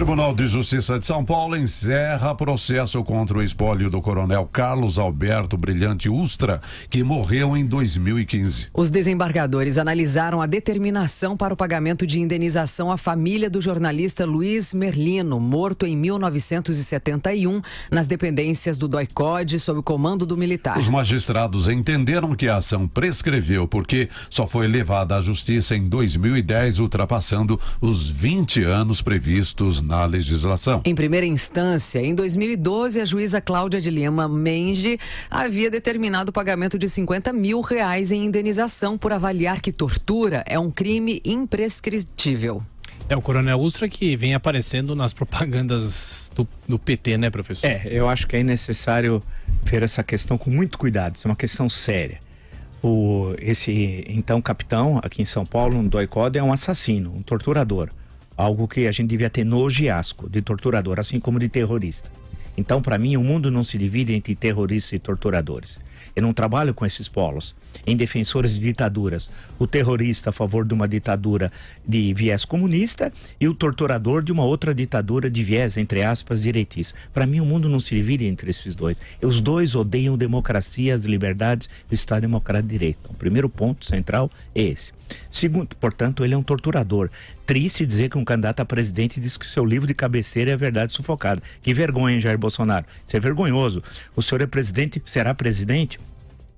Tribunal de Justiça de São Paulo encerra processo contra o espólio do coronel Carlos Alberto Brilhante Ustra, que morreu em 2015. Os desembargadores analisaram a determinação para o pagamento de indenização à família do jornalista Luiz Merlino, morto em 1971 nas dependências do DOI-CODE sob o comando do militar. Os magistrados entenderam que a ação prescreveu porque só foi levada à justiça em 2010, ultrapassando os 20 anos previstos na legislação. Em primeira instância, em 2012, a juíza Cláudia de Lima Menge havia determinado o pagamento de 50 mil reais em indenização por avaliar que tortura é um crime imprescritível. É o Coronel Ustra que vem aparecendo nas propagandas do, do, PT, né, professor? É, eu acho que é necessário ver essa questão com muito cuidado. Isso é uma questão séria. O, esse então capitão aqui em São Paulo, um doicode, é um assassino, um torturador. Algo que a gente devia ter nojo e asco de torturador, assim como de terrorista. Então, para mim, o mundo não se divide entre terroristas e torturadores. Eu não trabalho com esses polos. Em defensores de ditaduras, o terrorista a favor de uma ditadura de viés comunista e o torturador de uma outra ditadura de viés, entre aspas, direitista. Para mim, o mundo não se divide entre esses dois. Os dois odeiam democracia, as liberdades o Estado Democrático de Direito. Então, o primeiro ponto central é esse. Segundo, portanto, ele é um torturador. Triste dizer que um candidato a presidente diz que seu livro de cabeceira é a verdade sufocada. Que vergonha, hein, Jair Bolsonaro. Isso é vergonhoso. O senhor é presidente, será presidente?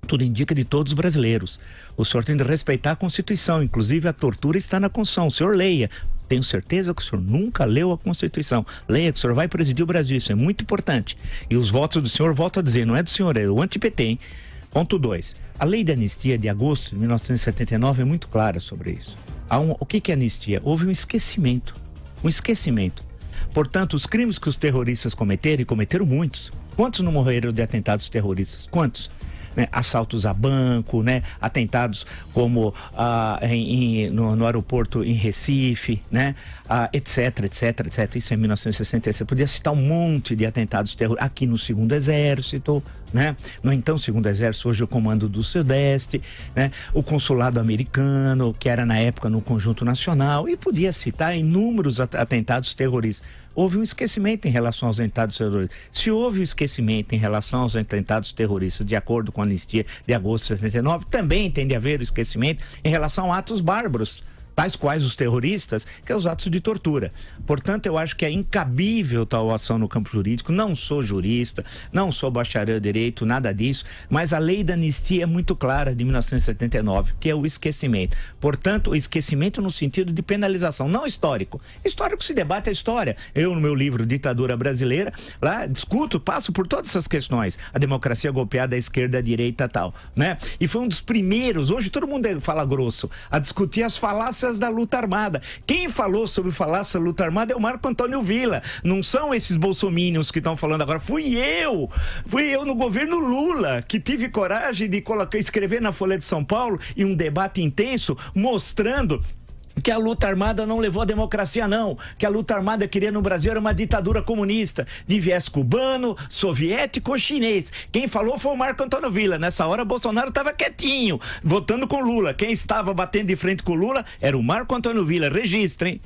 tudo indica de todos os brasileiros. O senhor tem de respeitar a Constituição, inclusive a tortura está na Constituição. O senhor leia. Tenho certeza que o senhor nunca leu a Constituição. Leia que o senhor vai presidir o Brasil, isso é muito importante. E os votos do senhor, volto a dizer, não é do senhor, é o anti-PT, hein? Ponto 2. A lei da anistia de agosto de 1979 é muito clara sobre isso. Um, o que, é anistia? Houve um esquecimento. Um esquecimento. Portanto, os crimes que os terroristas cometeram, e cometeram muitos. Quantos não morreram de atentados terroristas? Quantos? Né? assaltos a banco, né? atentados como ah, em, em, no, no, aeroporto em Recife, né? Ah, etc, etc, etc. Isso é em 1966. Você podia citar um monte de atentados terroristas aqui no Segundo Exército, né? No então Segundo Exército, hoje o Comando do Sudeste, né? O Consulado Americano, que era na época no Conjunto Nacional, e podia citar inúmeros atentados terroristas. Houve um esquecimento em relação aos atentados terroristas. Se houve um esquecimento em relação aos atentados terroristas, de acordo com a anistia de agosto de 79, também tem de haver o esquecimento em relação a atos bárbaros tais quais os terroristas, que é os atos de tortura. Portanto, eu acho que é incabível tal ação no campo jurídico. Não sou jurista, não sou bacharel em direito, nada disso, mas a lei da anistia é muito clara de 1979, que é o esquecimento. Portanto, o esquecimento no sentido de penalização, não histórico. Histórico se debate a história. Eu, no meu livro Ditadura Brasileira, lá discuto, passo por todas essas questões. A democracia golpeada, a esquerda, a direita tal, né? E foi um dos primeiros, hoje todo mundo fala grosso, a discutir as falácias falácias da luta armada. Quem falou sobre falácia da luta armada é o Marco Antônio Villa. Não são esses bolsomínios que estão falando agora. Fui eu! Fui eu no governo Lula que tive coragem de colocar, escrever na Folha de São Paulo e um debate intenso mostrando que a luta armada não levou à democracia, não. Que a luta armada queria no Brasil era uma ditadura comunista, de viés cubano, soviético ou chinês. Quem falou foi o Marco Antônio Villa. Nessa hora, Bolsonaro estava quietinho, votando com Lula. Quem estava batendo de frente com Lula era o Marco Antônio Villa. Registra, hein?